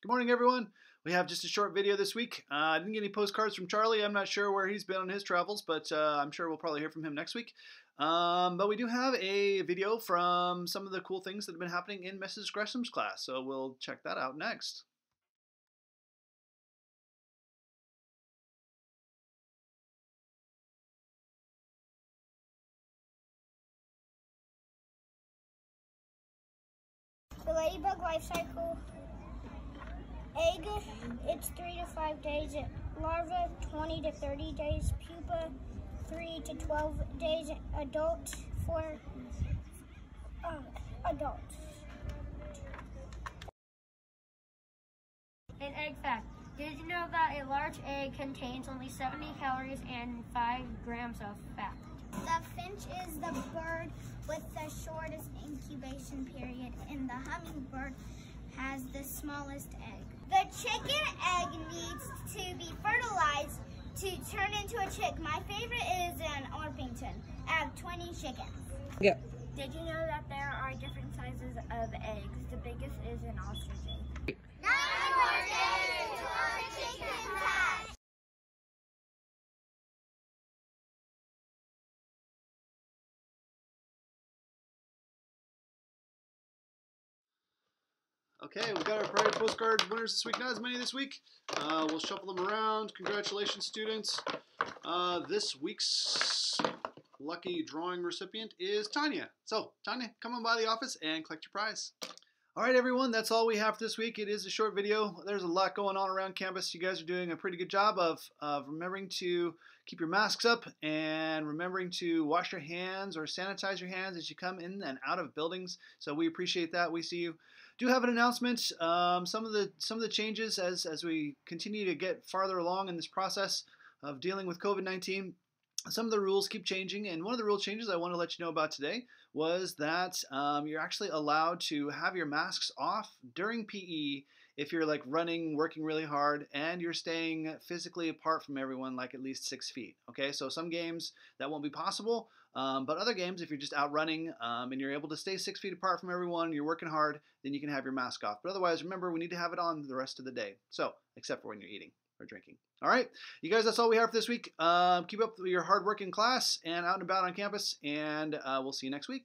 Good morning, everyone. We have just a short video this week. Uh, I didn't get any postcards from Charlie. I'm not sure where he's been on his travels, but uh, I'm sure we'll probably hear from him next week. Um, but we do have a video from some of the cool things that have been happening in Mrs. Gressham's class, so we'll check that out next. The ladybug life cycle. Egg, it's three to five days. Larva, 20 to 30 days. Pupa, three to 12 days. Adult, four. Uh, adult. An egg fact. Did you know that a large egg contains only 70 calories and 5 grams of fat? The finch is the bird with the shortest incubation period, and the hummingbird has the smallest egg. The chicken egg needs to be fertilized to turn into a chick. My favorite is in Orpington. I have 20 chickens. Yeah. Did you know that there are different sizes of eggs? The biggest is an ostrich egg. Okay, we've got our parade postcard winners this week. Not as many this week. Uh, we'll shuffle them around. Congratulations, students. Uh, this week's lucky drawing recipient is Tanya. So, Tanya, come on by the office and collect your prize. All right, everyone, that's all we have for this week. It is a short video. There's a lot going on around campus. You guys are doing a pretty good job of, of remembering to keep your masks up and remembering to wash your hands or sanitize your hands as you come in and out of buildings. So we appreciate that. We see you. Do have an announcement. Um, some of the some of the changes as as we continue to get farther along in this process of dealing with COVID-19 some of the rules keep changing, and one of the rule changes I want to let you know about today was that um, you're actually allowed to have your masks off during PE if you're like running, working really hard, and you're staying physically apart from everyone, like at least six feet. Okay, so some games that won't be possible, um, but other games, if you're just out running um, and you're able to stay six feet apart from everyone, you're working hard, then you can have your mask off. But otherwise, remember, we need to have it on the rest of the day. So, except for when you're eating or drinking. All right, you guys, that's all we have for this week. Um, keep up your hard work in class and out and about on campus, and uh, we'll see you next week.